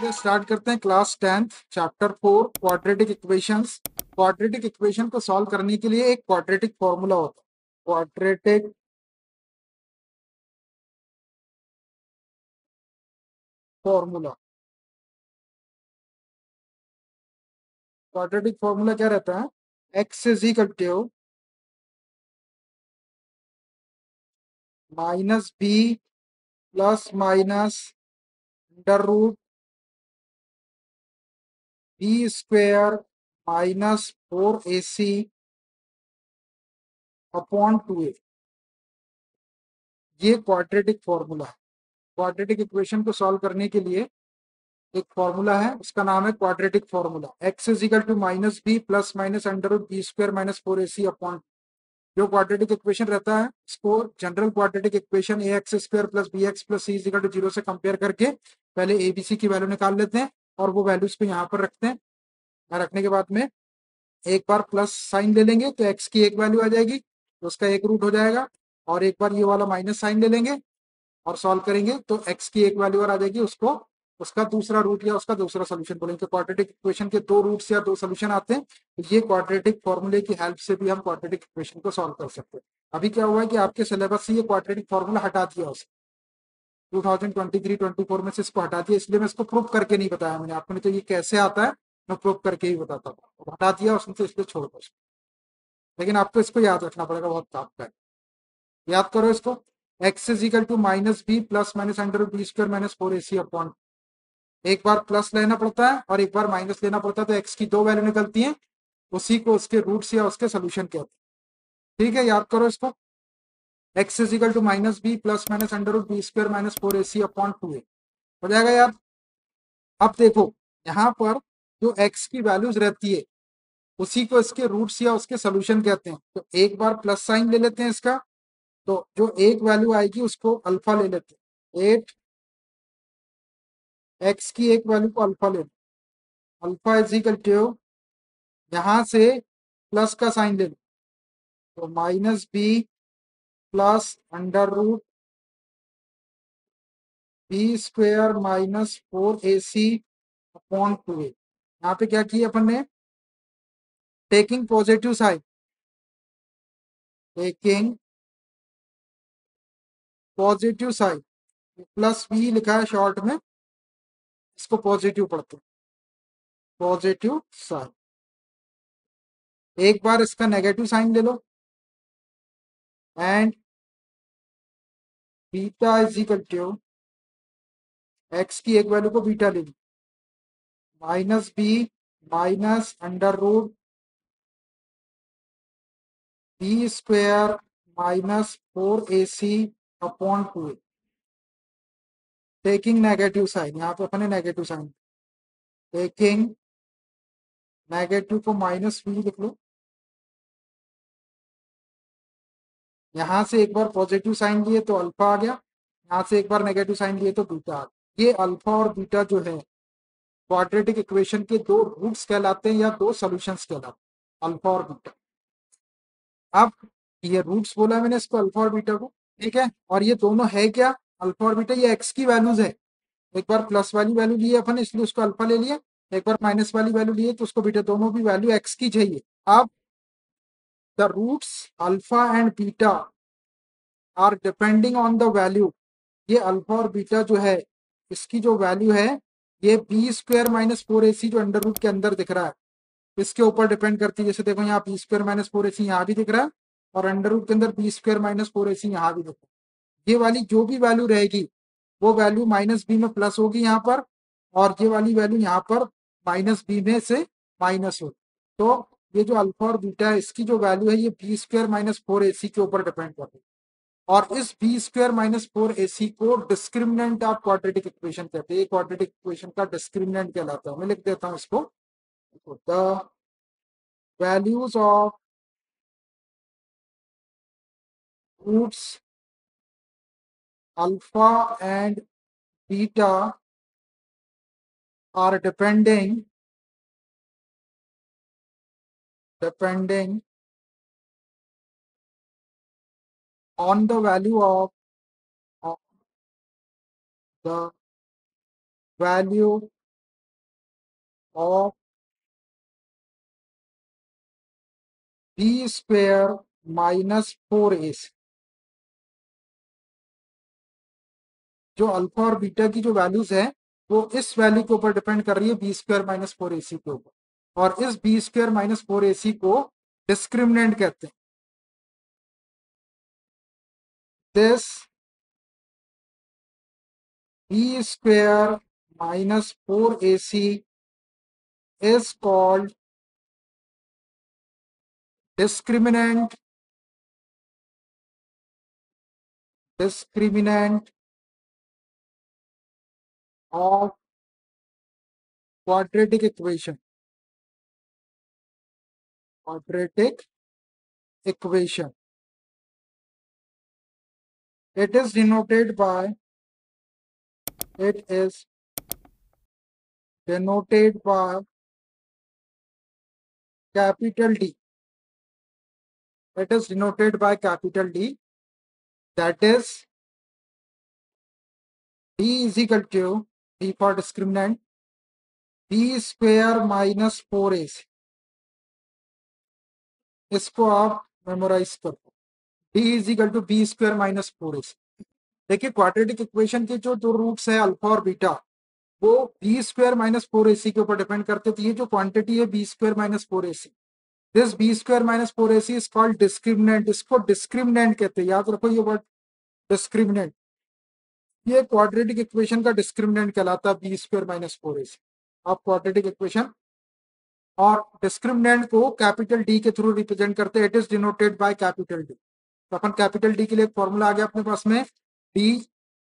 चलिए स्टार्ट करते हैं class tenth chapter four quadratic equations quadratic equation को सॉल्व करने के लिए एक क्वाड्रेटिक फॉर्मूला होता है। क्वाड्रेटिक फॉर्मूला क्वाड्रेटिक फॉर्मूला क्या रहता है? X is equal to minus B plus minus under root B square minus four A C upon two A ये क्वाड्रेटिक फॉर्मूला है। क्वाड्रेटिक इक्वेशन को सॉल्व करने के लिए एक फॉर्मूला है, उसका नाम है quadratic formula X is equal to minus B plus minus under B square minus four A C upon जो क्वाड्रेटिक इक्वेशन रहता है इसको general quadratic equation A X square plus B X plus C is equal to zero से compare करके पहले ए B C की value निकाल लेते हैं। और वो वैल्यूज़ को यहाँ पर रखते हैं। रखने के बाद में एक बार प्लस साइन ले लेंगे तो एक्स की एक वैल्यू आ जाएगी तो उसका एक रूट हो जाएगा और एक बार ये वाला माइनस साइन ले लेंगे और सॉल्व करेंगे तो एक्स की एक वैल्यू और आ जाएगी उसको, उसका दूसरा रूट या उसका दूसरा सोल्यूशन बोलेंगे। क्वाड्रेटिक इक्वेशन के दो रूट्स या दो सोल्यूशन आते हैं तो ये क्वाड्रेटिक फॉर्मूले की हेल्प से भी हम क्वाड्रेटिक इक्वेशन को सॉल्व कर सकते हैं। अभी क्या हुआ है कि आपके सिलेबस से ये क्वाड्रेटिक फॉर्मूला हटा दिया उसे 2023-24 में से इसको हटा दिया, इसलिए मैं इसको प्रूव करके नहीं बताया मैंने। आपको नहीं तो ये कैसे आता है, मैं प्रूव करके ही बताता हूँ। हटा दिया उसने तो इसलिए छोड़ दो लेकिन आपको इसको याद रखना पड़ेगा, बहुत काम का याद करो इसको। X is equal to minus B plus minus under B square minus four A C upon एक बार प्लस लेना पड़ता है और एक बार माइनस लेना पड़ता है तो एक्स की दो वैल्यू निकलती है। उसी को उसके रूट्स या उसके सोल्यूशन कहते हैं। ठीक है, याद करो इसको। X is equal to minus B plus minus under B square minus four A C upon two A हो जाएगा यार? अब देखो, यहाँ पर जो एक्स की वैल्यूज़ रहती है, उसी को इसके रूट्स या उसके सोल्यूशन कहते हैं। तो एक बार प्लस साइन ले लेते हैं इसका तो जो एक वैल्यू आएगी उसको अल्फ़ा ले लेते हैं। एट एक्स की एक वैल्यू को अल्फ़ा ले अल्फ़ा इज़ इक्वल टू यहाँ से प्लस का साइन ले लो। तो minus B plus under root B square minus four A C upon two A यहाँ पे क्या किया अपन ने? Taking positive side taking positive side plus B लिखा है शॉर्ट में, इसको पॉजिटिव पढ़ते पॉजिटिव साइन एक बार इसका नेगेटिव साइन ले लो। And beta is equal to X की एक वैल्यू को बीटा ले ली। Minus B minus under root B square minus four A C upon two A taking negative sign यहाँ पे अपने नेगेटिव साइन टेकिंग नेगेटिव को माइनस बी लिख लो। यहाँ से एक बार पॉजिटिव साइन लिए तो अल्फ़ा आ गया, यहाँ से एक बार नेगेटिव साइन लिए तो बीटा आ गया। ये अल्फ़ा और बीटा जो है क्वाड्रेटिक इक्वेशन के दो रूट्स कहलाते हैं या दो सॉल्यूशंस कहलाते हैं अल्फ़ा और बीटा अब ये रूट्स बोला मैंने इसको अल्फ़ा और बीटा को, ठीक है? और ये दोनों है क्या? अल्फ़ा और बीटा ये एक्स की वैल्यूज़ है। एक बार प्लस वाली वैल्यू लिए अपन, इसलिए उसको अल्फ़ा ले लिया। एक बार माइनस वाली वैल्यू लिए तो उसको बीटा दोनों भी वैल्यू एक्स की चाहिए। अब the roots alpha and beta are depending on the value ये अल्फ़ा और बीटा जो है, इसकी जो वैल्यू है, ये B square minus four A जो अंडर रूट के अंदर दिख रहा है, इसके ऊपर डिपेंड करती है। जैसे देखो यहाँ B square minus four A यहाँ भी दिख रहा है और अंडर रूट के अंदर B square minus four A C यहाँ भी दिख। रहा है ये वाली जो भी वैल्यू रहेगी, वो वैल्यू माइनस बी में प्लस होगी यहाँ पर और ये वाली वैल्यू यहाँ पर माइनस बी में से माइनस होगी। तो ये जो अल्फ़ा और बीटा है, इसकी जो वैल्यू है, ये B square minus four A C के ऊपर डिपेंड करती है। और इस B square minus four A C को डिस्क्रिमिनेंट ऑफ़ क्वाड्रेटिक इक्वेशन कहते हैं। क्वाड्रेटिक इक्वेशन का डिस्क्रिमिनेंट कहलाता है। मैं लिख देता हूँ इसको। The values of roots alpha and beta are depending depending on the value of, of the value of b square minus 4ac जो अल्फ़ा और बीटा की जो वैल्यूज़ है वो इस वैल्यू के ऊपर डिपेंड कर रही है B square minus four A C के ऊपर। और इस B square minus four A C को डिस्क्रिमिनेंट कहते हैं। This B square minus four A C is called discriminant discriminant of quadratic equation. Quadratic equation. It is denoted by it is denoted by capital D. It is denoted by capital D. That is D is equal to D for discriminant B square minus 4AC इसको आप memorise कर। दो D is equal to B square minus four S देखिए quadratic equation के जो दो roots है alpha और बीटा वो B square minus four AC के ऊपर डिपेंड करते थे ये जो क्वांटिटी है B square minus four AC this B square minus four AC is called discriminant इसको डिस्क्रिमिनेंट कहते हैं। याद रखो ये वर्ड डिस्क्रिमिनेंट ये क्वाड्रेटिक इक्वेशन का डिस्क्रिमिनेंट कहलाता है B square minus four AC आप क्वाड्रेटिक इक्वेशन और डिस्क्रिमिनेंट को कैपिटल डी के थ्रू रिप्रेजेंट करते हैं। It is denoted by capital D तो अपन कैपिटल डी के लिए एक फॉर्मूला आ गया अपने पास में। D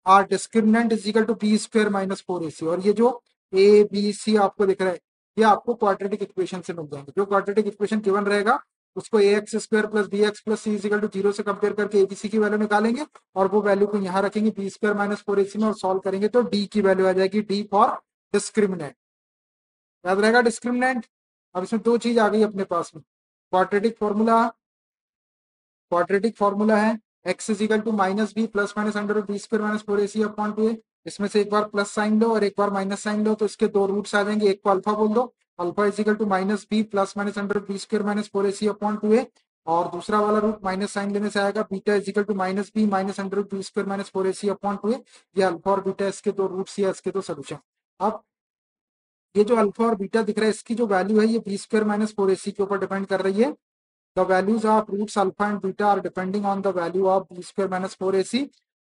or discriminant is equal to B square minus four A C और ये जो ए बी सी आपको दिख रहा है, ये आपको क्वाड्रेटिक इक्वेशन से मिल जाएँगे। जो क्वाड्रेटिक इक्वेशन केवन रहेगा, उसको A X square plus B X plus C is equal to zero से कंपेयर करके ए एबीसी की वैल्यू निकालेंगे और वो वैल्यू को यहाँ रखेंगे B square minus four AC में और सॉल्व करेंगे तो डी की वैल्यू आ जाएगी डी फॉर डिस्क्रिमिनेंट याद रहेगा डिस्क्रिमिनेंट अब इसमें दो चीज़ आ गई अपने पास में। क्वाड्रेटिक फॉर्मूला क्वाड्रेटिक फॉर्मूला है X is equal to minus B plus minus under B square minus four AC upon two A इसमें से एक बार प्लस साइन लो और एक बार माइनस साइन लो तो इसके दो रूट्स आ जाएँगे। एक को अल्फ़ा बोल दो। Alpha is equal to minus B plus minus under B square minus four AC upon two A और दूसरा वाला रूट माइनस साइन लेने से आएगा। Beta is equal to minus B minus under B square minus four AC upon two A ये alpha और beta इसके दो रूट्स या इसके दो सोल्यूशन अब ये जो अल्फ़ा और बीटा दिख रहा है, इसकी जो वैल्यू है, ये B square minus four AC के ऊपर डिपेंड कर रही है। The values of roots alpha and beta are depending on the value of B square minus four AC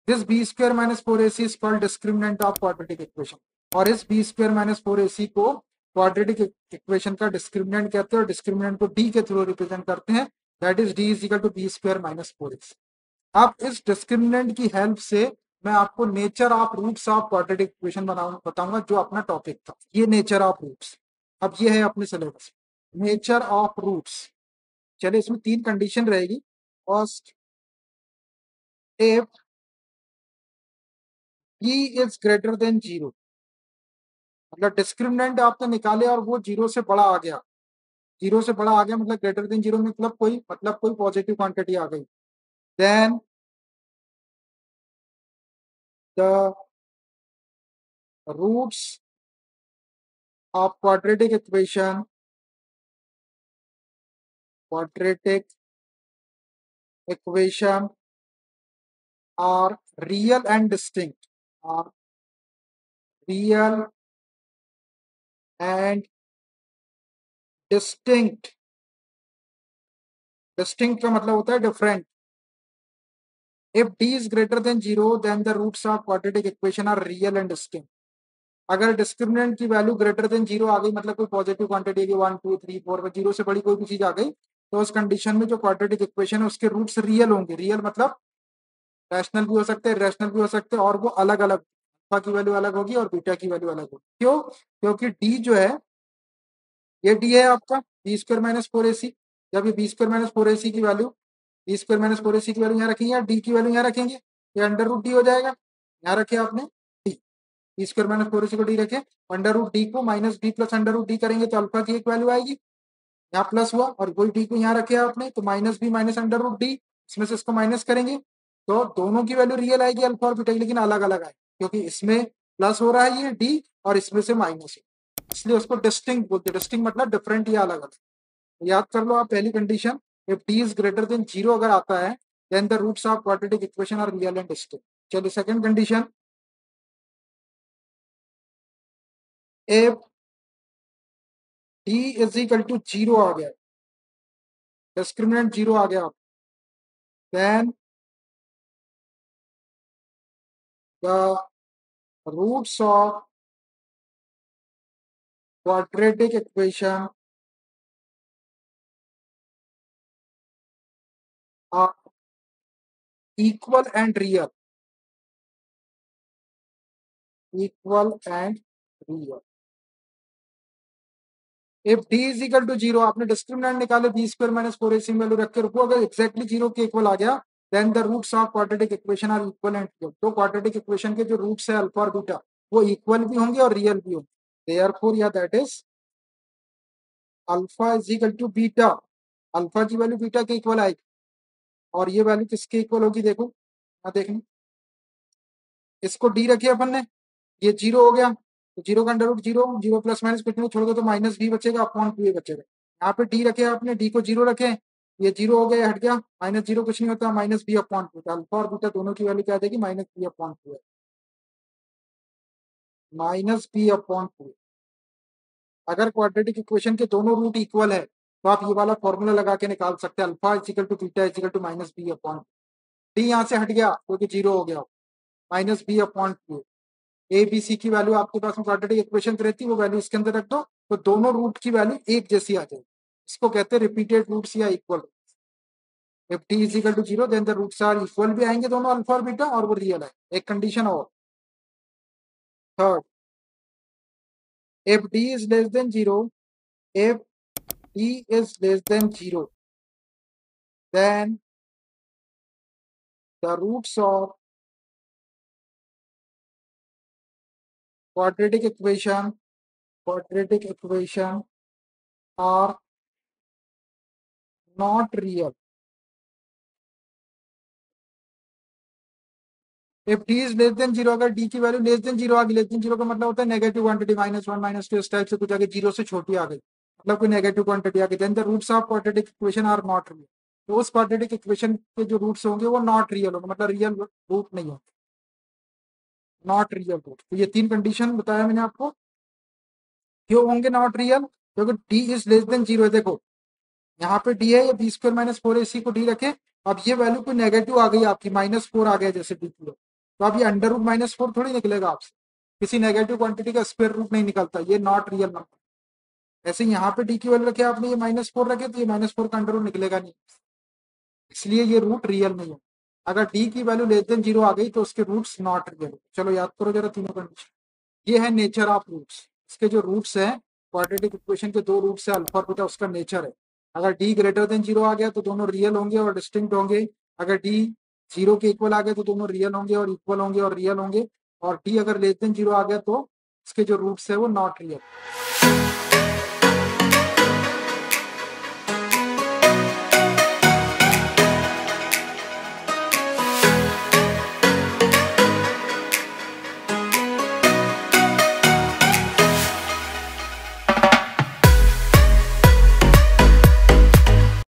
this B square minus four AC is called discriminant of quadratic equation और इस B square minus four AC को quadratic equation का discriminant कहते हैं और discriminant को D के through represent करते हैं। That is D is equal to B square minus four AC अब इस डिस्क्रिमिनेंट की हेल्प से मैं आपको nature of roots of quadratic equation बताऊँगा जो अपना टॉपिक था। ये नेचर ऑफ़ रूट्स अब ये है अपने सिलेबस नेचर ऑफ़ रूट्स चलिए इसमें तीन कंडीशन रहेगी। First if e is greater than zero मतलब डिस्क्रिमिनेंट आपने निकाले और वो ज़ीरो से बड़ा आ गया। ज़ीरो से बड़ा आ गया मतलब ग्रेटर देन ज़ीरो मतलब कोई मतलब कोई पॉजिटिव क्वांटिटी आ गई। Then the roots of quadratic equation quadratic equation are real and distinct are real and distinct distinct का मतलब होता है different If d is greater than zero, then the roots of quadratic equation are real and distinct. अगर discriminant की value greater than zero आ गई मतलब कोई पॉजिटिव क्वांटिटी है one two three four zero से बड़ी कोई भी चीज़ आ गई तो उस कंडीशन में जो क्वाड्रेटिक इक्वेशन है उसके रूट्स रियल होंगे। रियल मतलब रैशनल भी हो सकते हैं रैशनल भी हो सकते हैं और वो अलग अलग अल्फ़ा की वैल्यू अलग होगी और बीटा की वैल्यू अलग होगी। क्यों? क्योंकि डी जो है ये डी है आपका B square minus four A C जब ये B square minus four A C की value D square minus four C की वैल्यू यहाँ रखेंगे डी की वैल्यू यहाँ रखेंगे? ये अंडर रूट डी हो जाएगा। यहाँ रखे आपने D D square minus four C को डी रखे। अंडर रूट डी को minus D plus under root D करेंगे तो अल्फ़ा की एक वैल्यू आएगी। यहाँ प्लस हुआ और कोई डी को यहाँ रखे आपने तो minus B minus under root D इसमें से इसको माइनस करेंगे तो दोनों की वैल्यू रियल आएगी अल्फ़ा और बीटा लेकिन अलग अलग आएगी क्योंकि इसमें प्लस हो रहा है ये डी और इसमें से माइनस है। इसलिए उसको डिस्टिंग बोलते डिस्टिंग मतलब डिफरेंट या अलग अलग याद कर लो आप पहली condition if D is greater than zero अगर आता है then the roots of quadratic equation are real and distinct चलिए second condition if D is equal to zero आ गया डिस्क्रिमिनेंट ज़ीरो आ गया then the roots of quadratic equation are equal and real. Equal and real. If D is equal to zero आपने discriminant निकाले B square minus four AC value रख रुको अगर exactly zero के equal आ गया then the roots of quadratic equation are equal and real तो quadratic equation के जो रूट्स है अल्फ़ा और बीटा वो इक्वल भी होंगे और रियल भी होंगे. देयरफॉर या that is alpha is equal to beta alpha की वैल्यू बीटा के इक्वल आएगी. और ये वैल्यू किसके इक्वल होगी देखो, यहाँ देखने इसको डी रखे अपन ने, ये ज़ीरो हो गया तो ज़ीरो का under root zero zero plus minus कुछ नहीं छोड़ दो तो माइनस बी बचेगा अपॉन टू ए बचेगा। यहाँ पे डी रखे आपने डी को ज़ीरो रखे ये ज़ीरो हो गया हट गया माइनस ज़ीरो कुछ नहीं होता minus B upon two alpha और बीटा दोनों की वैल्यू क्या देगी माइनस बी अपॉन टू है। माइनस बी अपॉन टू अगर क्वाड्रेटिक इक्वेशन के दोनों रूट इक्वल है तो आप ये वाला फॉर्मूला लगा के निकाल सकते हैं। Alpha is equal to beta is equal to minus B upon D यहाँ से हट गया, क्योंकि ज़ीरो हो गया। Minus B upon two A B C की वैल्यू आपके पास में क्वाड्रेटिक इक्वेशन रहती है, वो वैल्यू इसके अंदर रख दो तो दोनों रूट की वैल्यू एक जैसी आ जाएगी। इसको कहते हैं रिपीटेड रूट्स या equal if T is equal to zero then roots are equal भी आएँगे दोनों अल्फ़ा और बीटा और वो रियल है। एक कंडीशन और। Third if d is less than 0 if d is less than 0 then the roots of quadratic equation quadratic equation are not real. If D is less than zero अगर D की value less than zero आ गई less than zero का मतलब होता है negative quantity minus one minus two इस type से कुछ आगे ज़ीरो से छोटी आ गई मतलब कोई नेगेटिव क्वांटिटी आ गई then the roots of quadratic equation are not real तो उस क्वाड्रेटिक इक्वेशन के जो रूट्स होंगे, वो नॉट रियल होंगे मतलब रियल रूट नहीं होंगे। नॉट रियल रूट तो ये तीन कंडीशन बताया मैंने आपको। क्यों होंगे नॉट रियल क्योंकि D is less than zero देखो। यहाँ पे डी है, ये बी स्क्वायर माइनस फोर इसी को डी रखे। अब ये वैल्यू कोई नेगेटिव आ गई आपकी माइनस फोर आ गया जैसे डी की तो अब ये अंडर रूट माइनस फोर थोड़ी निकलेगा आपसे। किसी नेगेटिव क्वांटिटी का स्क्वायर रूट नहीं निकलता, ये नॉट रियल नंबर ऐसे यहाँ पे डी की वैल्यू रखे आपने, ये माइनस फोर रखे तो ये माइनस फोर का अंडर निकलेगा नहीं। इसलिए ये रूट रियल नहीं है। अगर डी की वैल्यू लेस देन ज़ीरो आ गई तो उसके रूट्स नॉट रियल चलो याद करो जरा तीनों कंडीशन ये है नेचर ऑफ़ रूट्स इसके जो रूट्स है क्वाड्रेटिक इक्वेशन के दो रूट्स है अल्फ़ा बीटा उसका नेचर है। अगर डी ग्रेटर देन ज़ीरो आ गया तो दोनों रियल होंगे और डिस्टिंक्ट होंगे। अगर डी ज़ीरो के इक्वल आ गया तो दोनों रियल होंगे और इक्वल होंगे और रियल होंगे। और डी अगर लेस देन ज़ीरो आ गया तो इसके जो रूट्स है, वो नॉट रियल